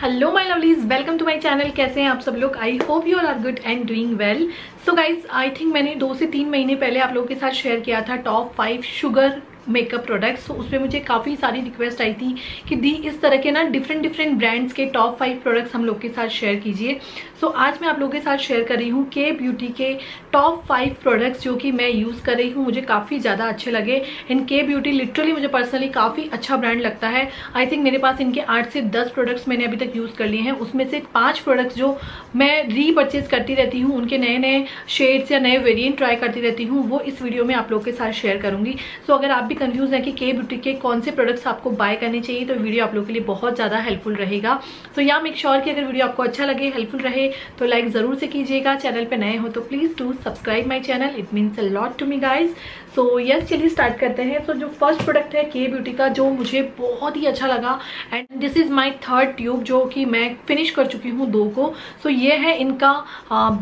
Hello my lovelies welcome to my channel कैसे हैं आप सब लोग? I hope you are good and doing well so guys I think मैंने दो से तीन महीने पहले आप लोगों के साथ शेयर किया था top five Sugar makeup products तो उसमें मुझे काफ़ी सारी रिक्वेस्ट आई थी कि दी इस तरह के ना डिफरेंट डिफरेंट ब्रांड्स के टॉप फाइव प्रोडक्ट्स हम लोग के साथ शेयर कीजिए। सो so, आज मैं आप लोगों के साथ शेयर कर रही हूँ के ब्यूटी के टॉप फाइव प्रोडक्ट्स जो कि मैं यूज़ कर रही हूँ। मुझे काफ़ी ज़्यादा अच्छे लगे। एंड के ब्यूटी लिटरली मुझे पर्सनली काफ़ी अच्छा ब्रांड लगता है। आई थिंक मेरे पास इनके आठ से दस प्रोडक्ट्स मैंने अभी तक यूज़ कर लिए हैं। उसमें से पाँच प्रोडक्ट्स जो मैं री परचेज करती रहती हूँ उनके नए नए शेड्स या नए वेरियंट ट्राई करती रहती हूँ वो इस वीडियो में आप लोग के साथ शेयर करूँगी। सो अगर आप भी कन्फ्यूज़ है कि के ब्यूटी के कौन से प्रोडक्ट्स आपको बाय करने चाहिए तो वीडियो आप लोग के लिए बहुत ज़्यादा हेल्पफुल रहेगा। तो या मेक श्योर कि अगर वीडियो आपको अच्छा लगे हेल्पफुल रहे तो लाइक ज़रूर से कीजिएगा। चैनल पे नए हो तो please do subscribe my channel it means a lot to me guys so yes चलिए स्टार्ट करते हैं। सो so, जो फ़र्स्ट प्रोडक्ट है के ब्यूटी का जो मुझे बहुत ही अच्छा लगा and this is my third tube जो कि मैं फिनिश कर चुकी हूँ दो को। सो so, ये है इनका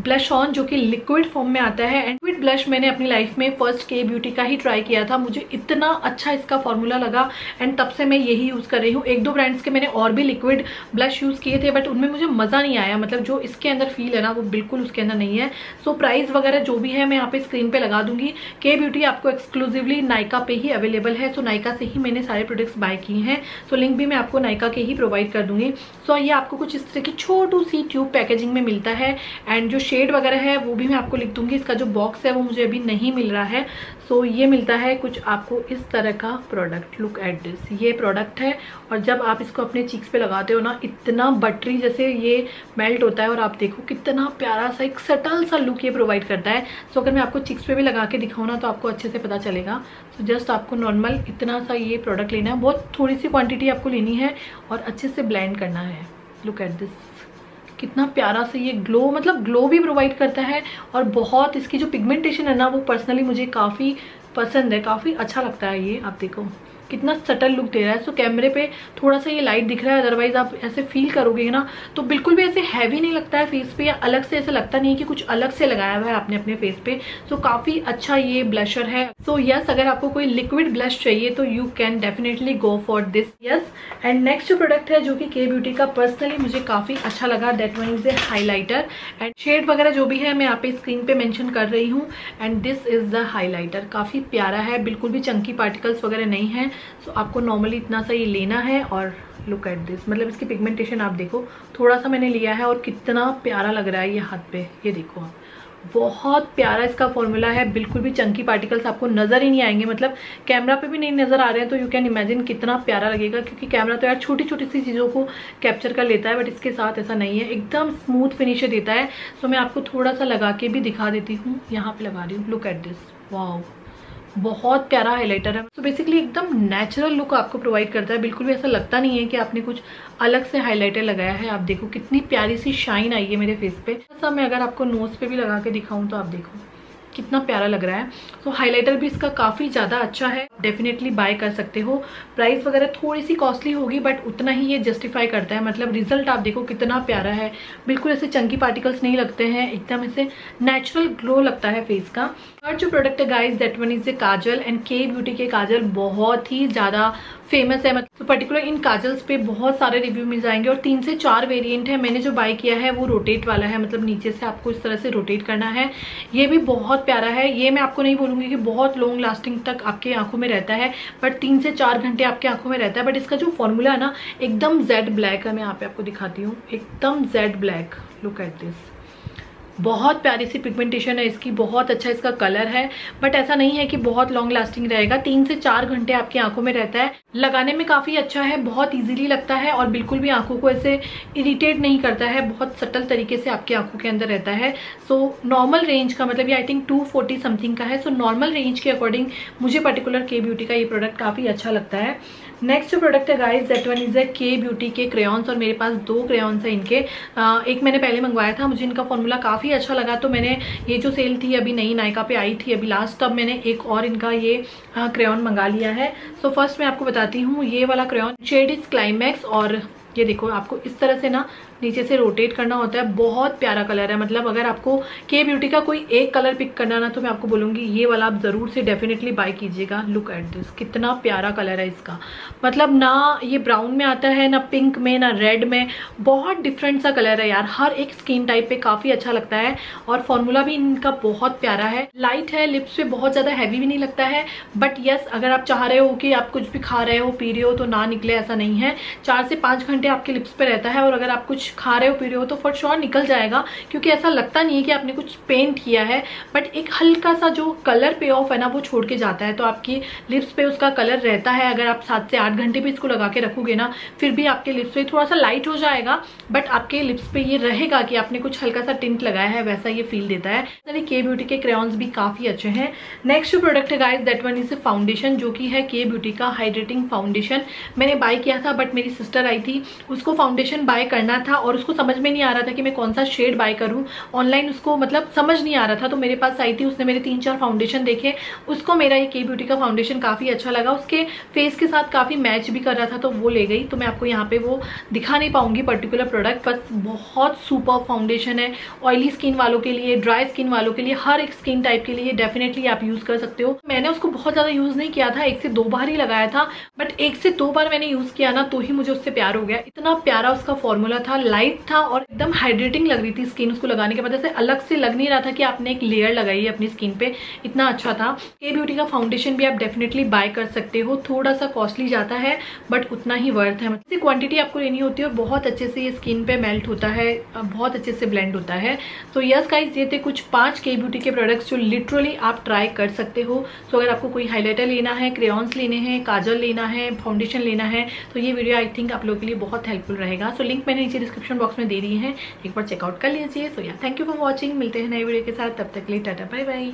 ब्लश ऑन जो कि लिक्विड फॉर्म में आता है। एंड लिक्विड ब्लश मैंने अपनी लाइफ में फ़र्स्ट के ब्यूटी का ही ट्राई किया था। मुझे इतना अच्छा इसका फॉर्मूला लगा एंड तब से मैं यही यूज़ कर रही हूँ। एक दो ब्रांड्स के मैंने और भी लिक्विड ब्लश यूज़ किए थे बट उनमें मुझे मज़ा नहीं आया। मतलब जो इसके अंदर फील है ना वो बिल्कुल उसके अंदर नहीं है। सो प्राइस वगैरह जो भी है मैं यहाँ पे स्क्रीन पे लगा दूँगी। के ब्यूटी आपको एक्सक्लूसिवली नायका पे ही अवेलेबल है। सो so, नायका से ही मैंने सारे प्रोडक्ट्स बाय किए हैं। सो लिंक भी मैं आपको नायका के ही प्रोवाइड कर दूँगी। सो ये आपको कुछ इस तरह की छोटू सी ट्यूब पैकेजिंग में मिलता है। एंड जो शेड वगैरह है वो भी मैं आपको लिख दूँगी। इसका जो बॉक्स है वो मुझे अभी नहीं मिल रहा है। सो so, ये मिलता है कुछ आपको इस तरह का प्रोडक्ट लुक एट दिस ये प्रोडक्ट है और जब आप इसको अपने चीक्स पे लगाते हो ना इतना बटरी जैसे ये मेल्ट होता है और आप देखो कितना प्यारा सा एक सटल सा लुक ये प्रोवाइड करता है. सो so, अगर मैं आपको चिक्स पे भी लगा के दिखाऊँ ना तो आपको अच्छे से पता चलेगा. सो so, जस्ट आपको नॉर्मल इतना सा ये प्रोडक्ट लेना है. बहुत थोड़ी सी क्वान्टिटी आपको लेनी है और अच्छे से ब्लैंड करना है. लुक एट दिस कितना प्यारा से ये ग्लो मतलब ग्लो भी प्रोवाइड करता है और बहुत इसकी जो पिगमेंटेशन है ना, वो पर्सनली मुझे काफ़ी पसंद है, काफ़ी अच्छा लगता है ये, आप देखो। कितना सटल लुक दे रहा है। सो कैमरे पे थोड़ा सा ये लाइट दिख रहा है अदरवाइज़ आप ऐसे फील करोगे ना तो बिल्कुल भी ऐसे हैवी नहीं लगता है फेस पे या अलग से ऐसा लगता नहीं कि कुछ अलग से लगाया हुआ है आपने अपने फेस पे। सो काफ़ी अच्छा ये ब्लशर है। सो so, यस yes, अगर आपको कोई लिक्विड ब्लश चाहिए तो you can definitely go for this yes and next जो प्रोडक्ट है जो कि के ब्यूटी का पर्सनली मुझे काफ़ी अच्छा लगा that one is a highlighter and shade वगैरह जो भी है मैं यहाँ पे स्क्रीन पे मेंशन कर रही हूँ। And this is the highlighter काफ़ी प्यारा है बिल्कुल भी चंकी पार्टिकल्स वगैरह नहीं है। सो so, आपको नॉर्मली इतना सा ये लेना है और लुक एट दिस मतलब इसकी पिगमेंटेशन आप देखो थोड़ा सा मैंने लिया है और कितना प्यारा लग रहा है ये हाथ पे. ये देखो आप. बहुत प्यारा इसका फॉर्मूला है. बिल्कुल भी चंकी पार्टिकल्स आपको नज़र ही नहीं आएँगे. मतलब कैमरा पे भी नहीं नज़र आ रहे हैं तो यू कैन इमेजिन कितना प्यारा लगेगा क्योंकि कैमरा तो यार छोटी छोटी सी चीज़ों को कैप्चर कर लेता है बट इसके साथ ऐसा नहीं है. एकदम स्मूथ फिनिश देता है. सो मैं आपको थोड़ा सा लगा के भी दिखा देती हूँ. यहाँ पे लगा रही हूँ. लुक एट दिस वाओ बहुत प्यारा हाईलाइटर है। तो बेसिकली एकदम नेचुरल लुक आपको प्रोवाइड करता है। बिल्कुल भी ऐसा लगता नहीं है कि आपने कुछ अलग से हाईलाइटर लगाया है। आप देखो कितनी प्यारी सी शाइन आई है मेरे फेस पे। ऐसा मैं अगर आपको नोज़ पे भी लगा के दिखाऊँ तो आप देखो, कितना प्यारा लग रहा है। तो हाईलाइटर भी इसका काफ़ी ज़्यादा अच्छा है। डेफिनेटली बाय कर सकते हो। प्राइस वगैरह थोड़ी सी कॉस्टली होगी बट उतना ही ये जस्टिफाई करता है। मतलब रिज़ल्ट आप देखो कितना प्यारा है। बिल्कुल ऐसे चंकी पार्टिकल्स नहीं लगते हैं। एकदम ऐसे नेचुरल ग्लो लगता है फेस का। और जो प्रोडक्ट है guys that one is a kajal and Kay Beauty के काजल बहुत ही ज़्यादा फ़ेमस है। मतलब पर्टिकुलर इन काजल्स पे बहुत सारे रिव्यू मिल जाएँगे और तीन से चार वेरिएंट है। मैंने जो बाय किया है, वो रोटेट वाला है। मतलब नीचे से आपको इस तरह से रोटेट करना है। ये भी बहुत प्यारा है। ये मैं आपको नहीं बोलूँगी कि बहुत लॉन्ग लास्टिंग तक आपके आँखों में रहता है बट तीन से चार घंटे आपके आँखों में रहता है। बट इसका जो फॉर्मूला है ना, एकदम जेड ब्लैक है। मैं यहाँ पे आपको दिखाती हूँ। एकदम jet black look at this बहुत प्यारी सी पिगमेंटेशन है इसकी, बहुत अच्छा इसका कलर है बट ऐसा नहीं है कि बहुत लॉन्ग लास्टिंग रहेगा। तीन से चार घंटे आपकी आँखों में रहता है। लगाने में काफ़ी अच्छा है, बहुत इजीली लगता है और बिल्कुल भी आँखों को ऐसे इरिटेट नहीं करता है, बहुत सटल तरीके से आपकी आँखों के अंदर रहता है। सो नॉर्मल रेंज का मतलब ये आई थिंक टू समथिंग का है। सो नॉर्मल रेंज के अकॉर्डिंग मुझे पर्टिकुलर के ब्यूटी का ये प्रोडक्ट काफ़ी अच्छा लगता है। नेक्स्ट जो प्रोडक्ट है guys that one is a Kay Beauty के क्रेयॉन्स और मेरे पास दो क्रेयॉन्स हैं इनके। एक मैंने पहले मंगवाया था मुझे इनका फॉर्मूला काफ़ी अच्छा लगा तो मैंने ये जो सेल थी अभी नई नायका पे आई थी अभी लास्ट तब मैंने एक और इनका ये क्रेयॉन मंगा लिया है। सो so, फ़र्स्ट मैं आपको बताती हूँ ये वाला क्रेयॉन शेड इज़ क्लाइमैक्स और ये देखो आपको इस तरह से ना नीचे से रोटेट करना होता है, बहुत प्यारा कलर है। मतलब अगर आपको के ब्यूटी का कोई एक कलर पिक करना ना तो मैं आपको बोलूँगी, ये वाला आप ज़रूर से डेफिनेटली बाय कीजिएगा। लुक एट दिस कितना प्यारा कलर है इसका। मतलब ना ये ब्राउन में आता है, ना पिंक में, ना रेड में, बहुत डिफरेंट सा कलर है यार। हर एक स्किन टाइप पे काफ़ी अच्छा लगता है और फॉर्मूला भी इनका बहुत प्यारा है। लाइट है लिप्स पे बहुत ज़्यादा हैवी भी नहीं लगता है बट यस अगर आप चाह रहे हो कि आप कुछ भी खा रहे हो, पी रहे हो तो ना निकले, ऐसा नहीं है। चार से पाँच घंटे आपके लिप्स पे रहता है और अगर आप कुछ खा रहे हो, पी रहे हो तो फॉर श्योर निकल जाएगा, क्योंकि ऐसा लगता नहीं है कि आपने कुछ पेंट किया है बट एक हल्का सा जो कलर पे ऑफ़ है ना, वो छोड़ के जाता है तो आपकी लिप्स पे उसका कलर रहता है, अगर आप सात से आठ घंटे भी इसको लगा के रखोगे ना, फिर भी आपके लिप्स पे थोड़ा सा लाइट हो जाएगा बट आपके लिप्स पे ये रहेगा कि आपने कुछ हल्का सा टिंट लगाया है, वैसा ये फील देता है। के ब्यूटी के क्रेन्स भी काफ़ी अच्छे हैं। नेक्स्ट जो प्रोडक्ट है guys that one is foundation जो कि है के ब्यूटी का हाइड्रेटिंग फाउंडेशन मैंने बाय किया था बट मेरी सिस्टर आई थी, उसको फाउंडेशन बाय करना था और उसको समझ में नहीं आ रहा था कि मैं कौन सा शेड बाय करूँ। ऑनलाइन उसको मतलब समझ नहीं आ रहा था तो मेरे पास आई थी, उसने मेरे तीन चार फाउंडेशन देखे। उसको मेरा ये के ब्यूटी का फाउंडेशन काफ़ी अच्छा लगा। उसके फेस के साथ काफ़ी मैच भी कर रहा था तो वो ले गई। तो मैं आपको यहाँ पे वो दिखा नहीं पाऊँगी पर्टिकुलर प्रोडक्ट बस बहुत सुपर फाउंडेशन है। ऑयली स्किन वालों के लिए ड्राई स्किन वालों के लिए, हर एक स्किन टाइप के लिए डेफिनेटली आप यूज़ कर सकते हो। मैंने उसको बहुत ज़्यादा यूज़ नहीं किया था, एक से दो बार ही लगाया था बट एक से दो बार मैंने यूज़ किया ना तो ही मुझे उससे प्यार हो गया। इतना प्यारा उसका फॉर्मूला था लाइट था और एकदम हाइड्रेटिंग लग रही थी स्किन उसको लगाने के बाद। ऐसे अलग से लग नहीं रहा था कि आपने एक लेयर लगाई है अपनी स्किन पे। इतना अच्छा था। के ब्यूटी का फाउंडेशन भी आप डेफिनेटली बाय कर सकते हो। थोड़ा सा कॉस्टली जाता है बट उतना ही वर्थ है। मतलब क्वांटिटी आपको लेनी होती है और बहुत अच्छे से ये स्किन पे मेल्ट होता है, बहुत अच्छे से ब्लेंड होता है। तो यस गाइज़ ये थे कुछ पाँच के ब्यूटी के प्रोडक्ट्स जो लिटरली आप ट्राई कर सकते हो। सो अगर आपको कोई हाईलाइटर लेना है क्रेयॉन्स लेने हैं, काजल लेना है फाउंडेशन लेना है तो ये वीडियो आई थिंक आप लोगों के लिए बहुत हेल्पफुल रहेगा। सो लिंक मैंने नीचे डिस्क्रिप्शन बॉक्स में दे दिए हैं। एक बार चेकआउट कर लीजिए। सो या थैंक यू फॉर वॉचिंग मिलते हैं नए वीडियो के साथ। तब तक लिए टाटा बाय बाय